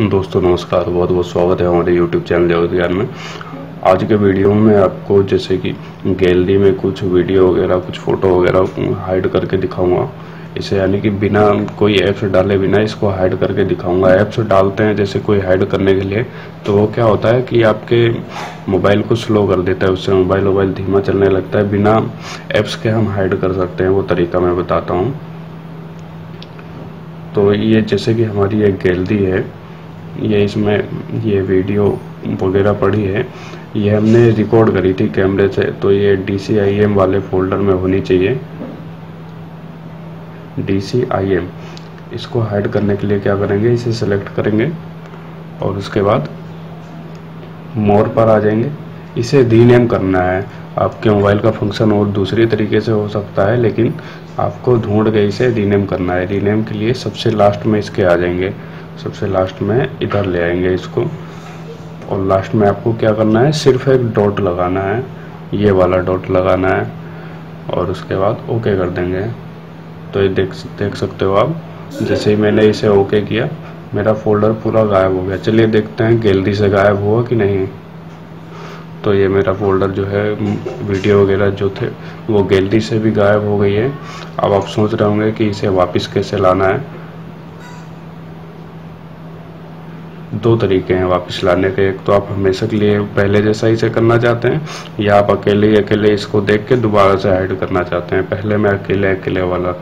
दोस्तों, नमस्कार। बहुत बहुत स्वागत है हमारे यूट्यूब चैनल जगत ज्ञान में। आज के वीडियो में आपको जैसे कि गैलरी में कुछ वीडियो वगैरह, कुछ फ़ोटो वगैरह हाइड करके दिखाऊँगा। इसे यानी कि बिना कोई ऐप्स डाले बिना इसको हाइड करके दिखाऊँगा। ऐप्स डालते हैं जैसे कोई हाइड करने के लिए। तो वो क्या होता है कि आपके मोबाइल को स्लो कर देता है। उससे मोबाइल वोबाइल धीमा चलने लगता है। बिना ऐप्स के हम हाइड कर सकते हैं, वो तरीका मैं बताता हूँ। तो ये जैसे कि हमारी एक गैलरी है। ये इसमें ये वीडियो वगैरह पड़ी है। ये हमने रिकॉर्ड करी थी कैमरे से तो ये डीसीआईएम वाले फोल्डर में होनी चाहिए। डीसीआईएम इसको हाइड करने के लिए क्या करेंगे? इसे सेलेक्ट करेंगे और उसके बाद मोर पर आ जाएँगे। इसे रीनेम करना है। आपके मोबाइल का फ़ंक्शन और दूसरे तरीके से हो सकता है, लेकिन आपको ढूंढ के इसे रीनेम करना है। रीनेम के लिए सबसे लास्ट में इसके आ जाएँगे। सबसे लास्ट में इधर ले आएँगे इसको। और लास्ट में आपको क्या करना है? सिर्फ़ एक डॉट लगाना है। ये वाला डॉट लगाना है। और उसके बाद ओके कर देंगे। तो ये देख देख सकते हो आप। जैसे ही मैंने इसे ओके किया, मेरा फोल्डर पूरा गायब हो गया। चलिए देखते हैं गैलरी से गायब हुआ कि नहीं। तो ये मेरा फोल्डर जो है, वीडियो वगैरह जो थे, वो गैलरी से भी गायब हो गई है। अब आप सोच रहे होंगे कि इसे वापस कैसे लाना है? दो तरीके हैं वापस लाने के। एक तो आप हमेशा के लिए पहले जैसा ही से करना चाहते हैं, या आप अकेले अकेले इसको देख के दोबारा से हाइड करना चाहते हैं। पहले मैं अकेले अकेले वाला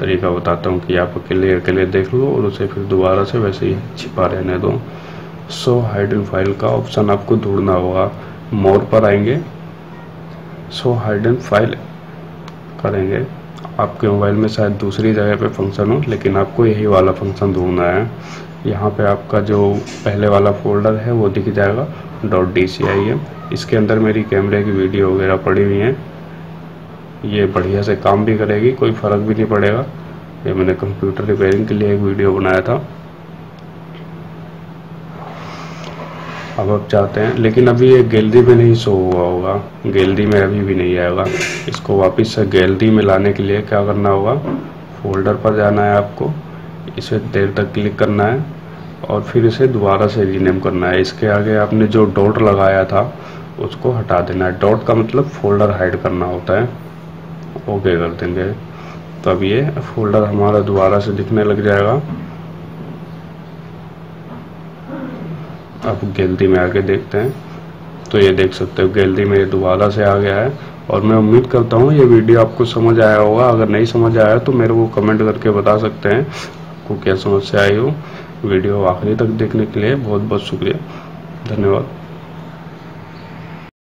तरीका बताता हूँ कि आप अकेले अकेले देख लो और उसे फिर दोबारा से वैसे ही छिपा रहने दो। सो हाइड इन फ़ाइल का ऑप्शन आपको ढूंढना होगा। मोर पर आएँगे। सो हाइड एंड फ़ाइल करेंगे। आपके मोबाइल में शायद दूसरी जगह पे फ़ंक्शन हो, लेकिन आपको यही वाला फ़ंक्शन ढूंढना है। यहाँ पे आपका जो पहले वाला फोल्डर है, वो दिख जाएगा dot D C I M इसके अंदर मेरी कैमरे की वीडियो वगैरह पड़ी हुई हैं। ये बढ़िया से काम भी करेगी, कोई फ़र्क भी नहीं पड़ेगा। ये मैंने कंप्यूटर रिपेयरिंग के लिए एक वीडियो बनाया था। अब आप चाहते हैं। लेकिन अभी ये गैलरी में नहीं शो हुआ होगा। गैलरी में अभी भी नहीं आएगा। इसको वापस से गैलरी में लाने के लिए क्या करना होगा? फोल्डर पर जाना है आपको। इसे देर तक क्लिक करना है। और फिर इसे दोबारा से रीनेम करना है। इसके आगे आपने जो डॉट लगाया था, उसको हटा देना है। डॉट का मतलब फोल्डर हाइड करना होता है। ओके कर देंगे। तो अब ये फोल्डर हमारा दोबारा से दिखने लग जाएगा। अब गैलरी में आके देखते हैं। तो ये देख सकते हो, गैलरी में दोबारा से आ गया है। और मैं उम्मीद करता हूँ ये वीडियो आपको समझ आया होगा। अगर नहीं समझ आया तो मेरे को कमेंट करके बता सकते हैं आपको क्या समस्या आई हो वीडियो आखिरी तक देखने के लिए बहुत बहुत शुक्रिया। धन्यवाद।